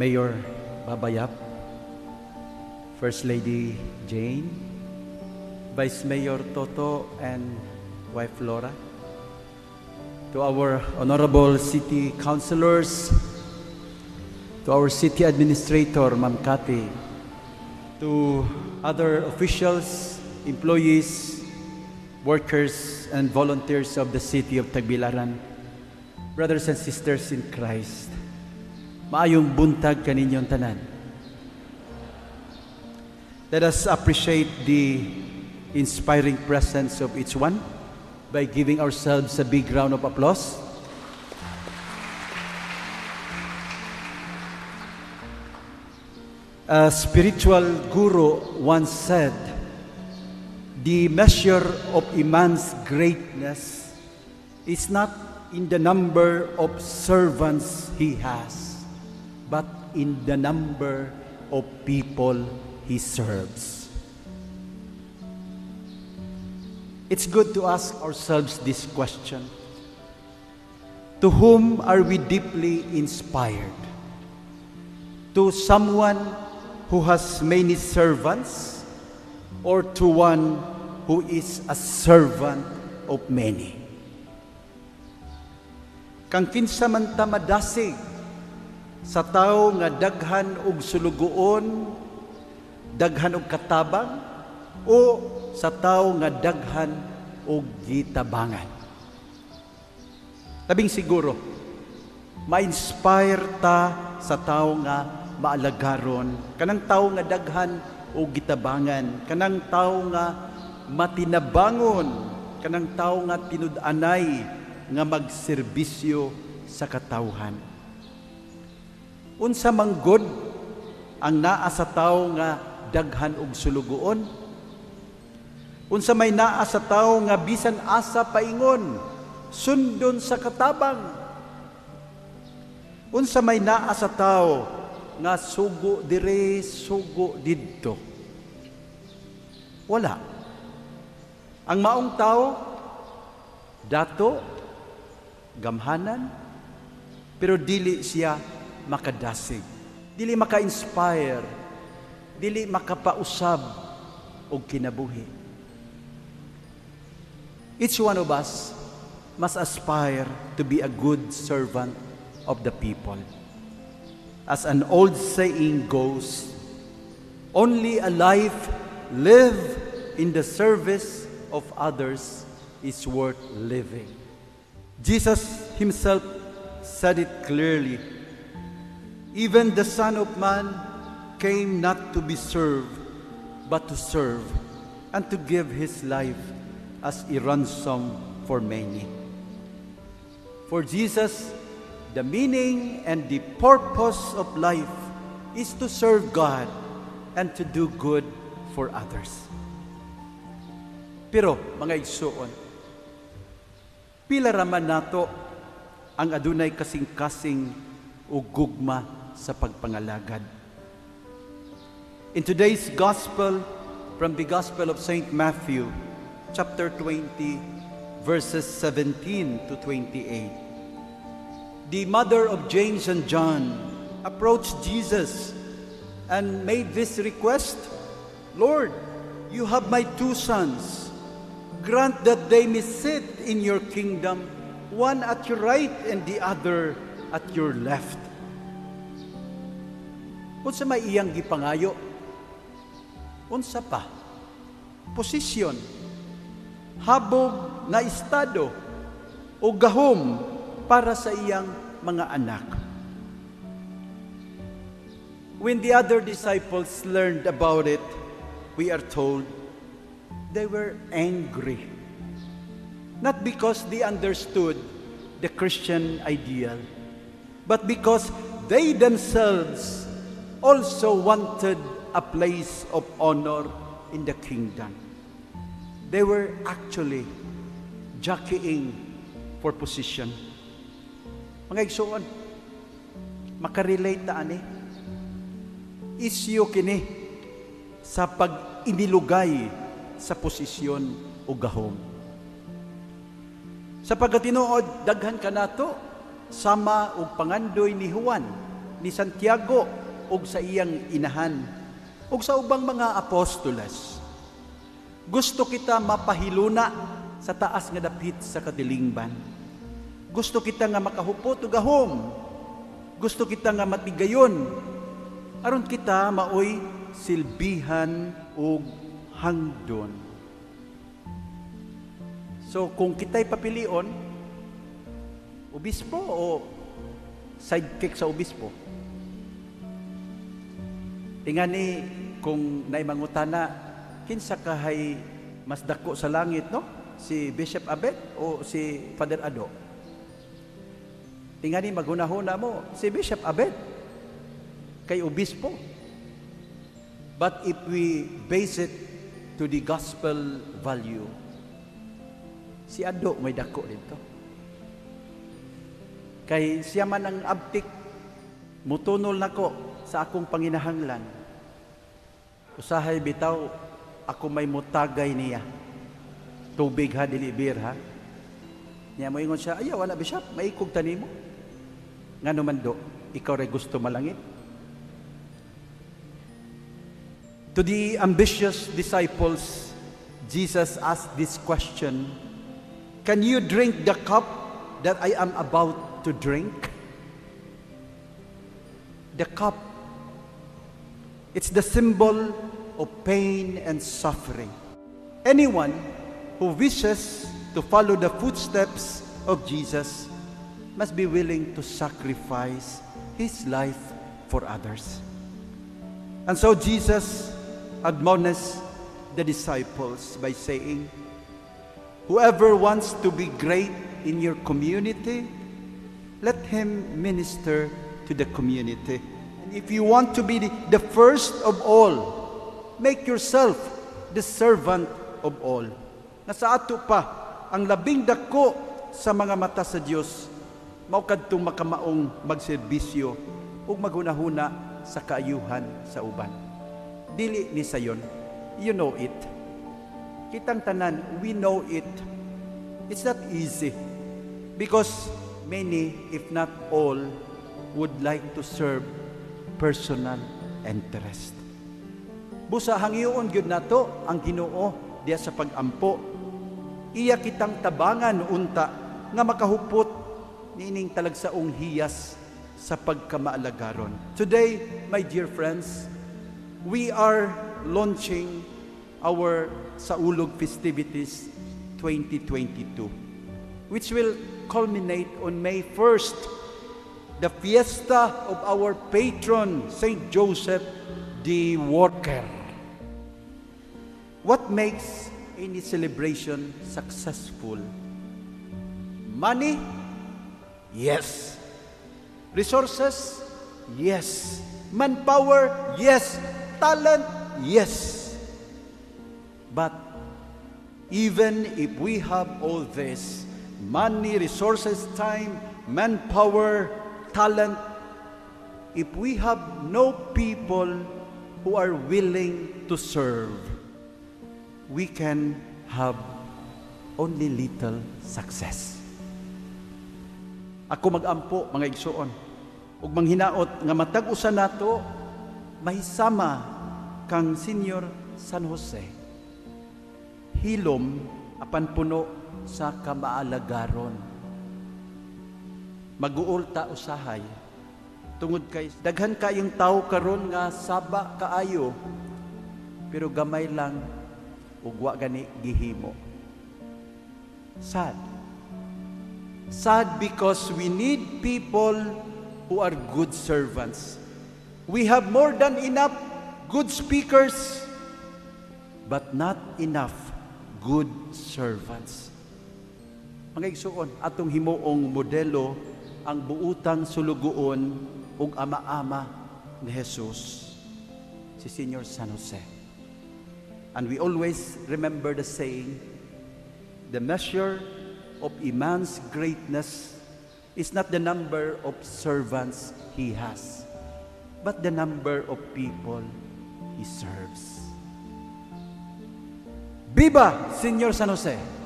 Mayor Babayap, First Lady Jane, Vice Mayor Toto, and wife Laura, to our honorable city councilors, to our city administrator, Ma'am Cathy, to other officials, employees, workers, and volunteers of the city of Tagbilaran, brothers and sisters in Christ, maayong buntag kaninyong tanan. Let us appreciate the inspiring presence of each one by giving ourselves a big round of applause. A spiritual guru once said, The measure of a man's greatness is not in the number of servants he has, but in the number of people he serves. It's good to ask ourselves this question To whom are we deeply inspired? To someone who has many servants or to one who is a servant of many? Kang kinsa man ta madasig sa tao nga daghan og sulugoon, daghan og katabang, o sa tao nga daghan og gitabangan. Labing siguro, ma-inspire ta sa tao nga maalagaron, kanang tao nga daghan o gitabangan, kanang tao nga matinabangon, kanang tao nga tinud-anay nga magserbisyo sa katawhan. Unsa manggod ang naa sa tao nga daghan og sulugoon? Unsa may naa sa tao nga bisan asa paingon, sundon sa katabang. Unsa may naa sa tao nga sugo dire, sugo didto. Wala. Ang maong tao, dato, gamhanan, pero dili siya makadasig. Dili maka-inspire. Dili makapausab og kinabuhi. Each one of us must aspire to be a good servant of the people. As an old saying goes, only a life lived in the service of others is worth living. Jesus himself said it clearly. Even the Son of Man came not to be served, but to serve and to give his life as a ransom for many. For Jesus, the meaning and the purpose of life is to serve God and to do good for others. Pero, mga igsuon, pila raman nato ang adunay kasing-kasing o gugma sa pagpangalagad. In today's gospel, from the Gospel of St. Matthew, chapter 20, verses 17 to 28. The mother of James and John approached Jesus and made this request Lord, you have my two sons. Grant that they may sit in your kingdom, one at your right and the other at your left. Unsa may iyang gipangayo? Unsa pa? Posisyon habog na estado o gahom para sa iyang mga anak. When the other disciples learned about it, we are told they were angry. Not because they understood the Christian ideal, but because they themselves also wanted a place of honor in the kingdom. They were actually jockeying for position. Mga igsuon, makarelate ta ani. Isyo kini sa pag-inilugay sa posisyon o gahom. Sa pagkatinuod, daghan ka nato, sama o pangandoy ni Juan, ni Santiago ug sa iyang inahan ug sa ubang mga apostoles. Gusto kita mapahiluna sa taas nga dapit sa kadilingban. Gusto kita nga makahupot ug gahom. Gusto kita nga matigayon. Aron kita maoy silbihan ug hangdon. So kung kita'y papilion, obispo o sidekick sa obispo? Tingani kung naimangutana, kinsa kahay mas dako sa langit, no? Si Bishop Abet o si Father Ado? Tingani maghunahuna mo, si Bishop Abet kay obispo. But if we base it to the gospel value, si Ado may dako dito. Kay siya man ang abtik, mutunol nako sa akong panginahanglan. Usahay bitaw, ako may mutagay niya. Tubig ha, dilibir ha. Niya mo ingon siya, ayaw, wala bishop, maikog tanimo. Nga naman do, ikaw rin gusto malangit. To the ambitious disciples, Jesus asked this question, Can you drink the cup that I am about to drink? The cup, it's the symbol of pain and suffering. Anyone who wishes to follow the footsteps of Jesus must be willing to sacrifice his life for others. And so Jesus admonished the disciples by saying, Whoever wants to be great in your community, let him minister to the community. If you want to be the, the first of all, make yourself the servant of all. Nasa ato pa, ang labing dako sa mga mata sa Diyos, mao kadtong makamaong magserbisyo ug maghunahuna sa kaayuhan sa uban. Dili ni sayon, you know it. Kitang tanan, we know it. It's not easy. Because many, if not all, would like to serve personal interest. Busa hangiyon gyud nato ang Ginoo diya sa pagampo. Iya kitang tabangan unta nga makahupot nining talagsaong hiyas sa pagkamaalagaron. Today, my dear friends, we are launching our Saulog festivities 2022, which will culminate on May 1st, the fiesta of our patron, Saint Joseph the Worker. What makes any celebration successful? Money? Yes. Resources? Yes. Manpower? Yes. Talent? Yes. But even if we have all this money, resources, time, manpower, talent, if we have no people who are willing to serve, we can have only little success. Ako magampo, mga igsoon, ug manghinaot nga matag usa nato mahisama kang Senior San Jose. Hilom apan puno sa kamaalagaron. Maguol ta usahay tungod kay daghan kayong tao karon nga saba kaayo pero gamay lang ug wa gani gihimo. Sad. Sad because we need people who are good servants. We have more than enough good speakers, but not enough good servants. Mga igsuon, atong himuong modelo ang buutang sulugoon ug ama-ama ni Jesus, si Senior San Jose. And we always remember the saying, the measure of a man's greatness is not the number of servants he has, but the number of people he serves. Viva, Senior San Jose!